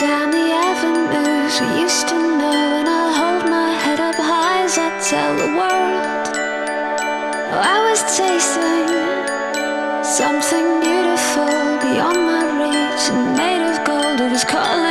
down the avenues we used to know And I'll hold my head up high as I tell the world. Oh, I was tasting something beautiful Beyond my reach and made of gold. It was calling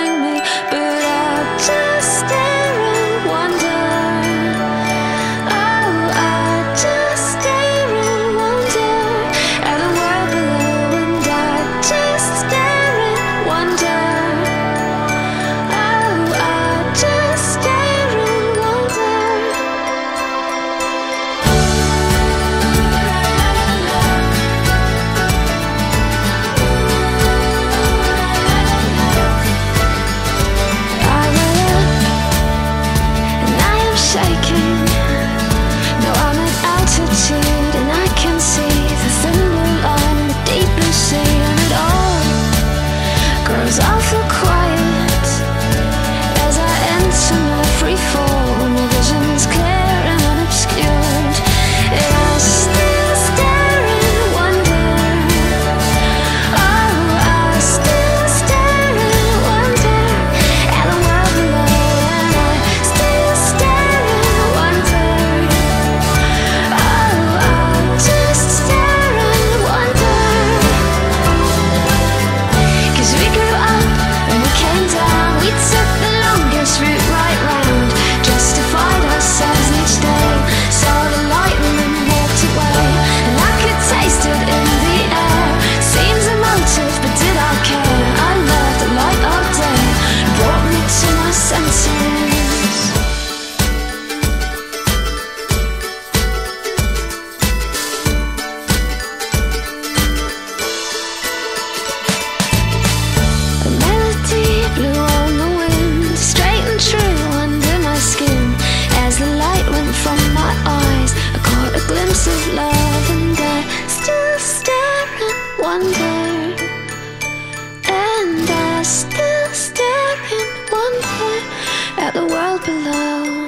below.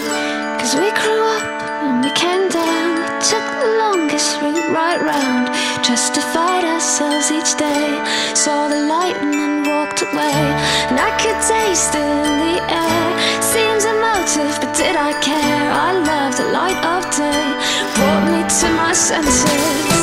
Cause we grew up and we came down. We took the longest route right round Justified ourselves each day. Saw the light and then walked away. And I could taste it in the air. Seems emotive but did I care? I love the light of day. Brought me to my senses.